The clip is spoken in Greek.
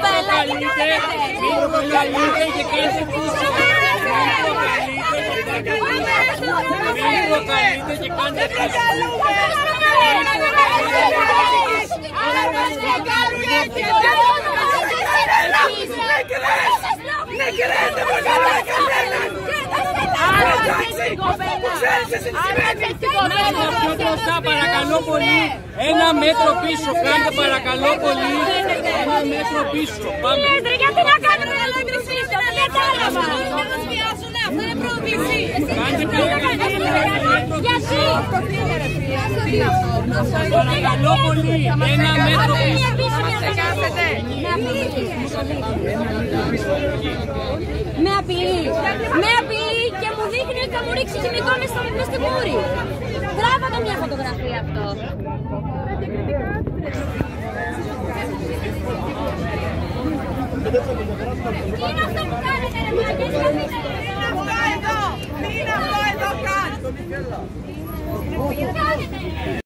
κοπέλα, τι Μην κάνετε. προκαλείτε και κάντε πίσω. Μην προκαλείτε και κάντε πίσω. Πιο μπροστά παρακαλώ πολύ. Ένα μέτρο πίσω. Κάντε παρακαλώ πολύ. Ένα μέτρο πίσω. Πάμε. Γιατί να κάνουμε ένα μέτρο πίσω, δεν κατάλαβα. Αυτό είναι προβολή. Κάντε παρακαλώ Γιατί. Παρακαλώ πολύ. Ένα μέτρο πίσω. Με απειλεί. Με απειλεί και μου δείχνει ότι θα μου ρίξει χημικό μες στο- μες στην μούρη. Τράβα το μια φωτογραφία αυτό. Τι είναι αυτό που κάνετε ρε μάγκες, γιατί είναι Αυτό εδώ! Τι είναι αυτό εδώ καν! Τι κάνετε.